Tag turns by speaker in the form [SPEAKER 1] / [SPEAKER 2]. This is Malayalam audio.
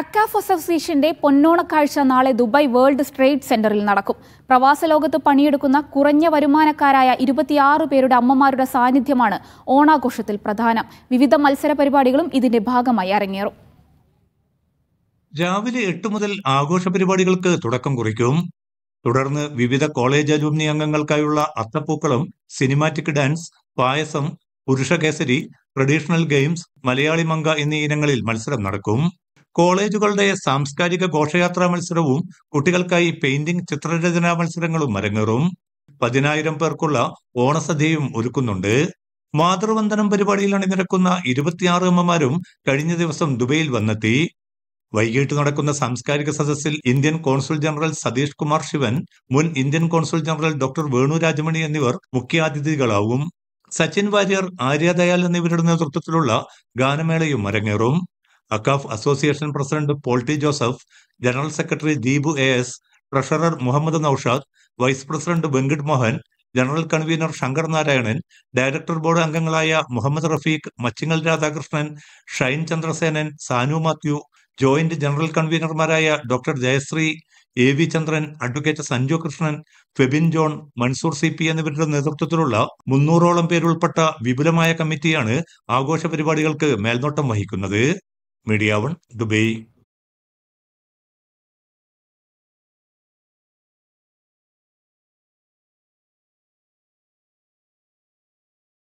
[SPEAKER 1] അക്കാഫ് അസോസിയേഷന്റെ പൊന്നോണക്കാഴ്ച നാളെ ദുബായ് വേൾഡ് ട്രേഡ് സെന്ററിൽ നടക്കും. പ്രവാസ ലോകത്ത് പണിയെടുക്കുന്ന കുറഞ്ഞ വരുമാനക്കാരായ ഇരുപത്തിയാറ് പേരുടെ അമ്മമാരുടെ സാന്നിധ്യമാണ് ഓണാഘോഷത്തിൽ പ്രധാനം. വിവിധ മത്സര പരിപാടികളും ഇതിന്റെ ഭാഗമായി അരങ്ങേറും.
[SPEAKER 2] രാവിലെ എട്ട് മുതൽ ആഘോഷ പരിപാടികൾക്ക് തുടക്കം കുറിക്കും. തുടർന്ന് വിവിധ കോളേജ് അലൂമിനി അംഗങ്ങൾക്കായുള്ള അത്തപ്പൂക്കളം സിനിമാറ്റിക് ഡാൻസ് പായസം പുരുഷകേസരി ട്രഡീഷണൽ ഗെയിംസ് മലയാളി മങ്ക എന്നീ ഇനങ്ങളിൽ മത്സരം നടക്കും. കോളേജുകളുടെ സാംസ്കാരിക ഘോഷയാത്രാ മത്സരവും കുട്ടികൾക്കായി പെയിന്റിംഗ് ചിത്രരചനാ മത്സരങ്ങളും അരങ്ങേറും. പതിനായിരം പേർക്കുള്ള ഓണസദ്യയും ഒരുക്കുന്നുണ്ട്. മാതൃവന്ദനം പരിപാടിയിൽ അണിനിരക്കുന്ന ഇരുപത്തിയാറ് അമ്മമാരും കഴിഞ്ഞ ദിവസം ദുബൈയിൽ വന്നെത്തി. വൈകിട്ട് നടക്കുന്ന സാംസ്കാരിക സദസ്സിൽ Indian consul general Sathish Kumar Sivan മുൻ Indian consul general doctor Venu Rajamani എന്നിവർ മുഖ്യാതിഥികളാവും സച്ചിൻ വാര്യർ ആര്യ ദയാൽ എന്നിവരുടെ നേതൃത്വത്തിലുള്ള ഗാനമേളയും അരങ്ങേറും. AKCAF association president Polty Joseph general secretary Deepu A S treasurer Muhammad Naushad vice president Venkat Mohan general convener Shankar Narayanan director board അംഗങ്ങളായ Muhammad Rafeeq Machingal Radhakrishnan Shine Chandrasenan Sanu Mathew joint general കൺവീനർമാരായ doctor Jayasree A V Chandran advocate Sanju Krishnan Febin John Mansoor C P എന്നിവരുടെ നേതൃത്വത്തിലുള്ള മുന്നൂറോളം പേരുൾപ്പെട്ട വിപുലമായ കമ്മിറ്റിയാണ് ആഘോഷ പരിപാടികൾക്ക് മേൽനോട്ടം വഹിക്കുന്നത്. Media one Dubai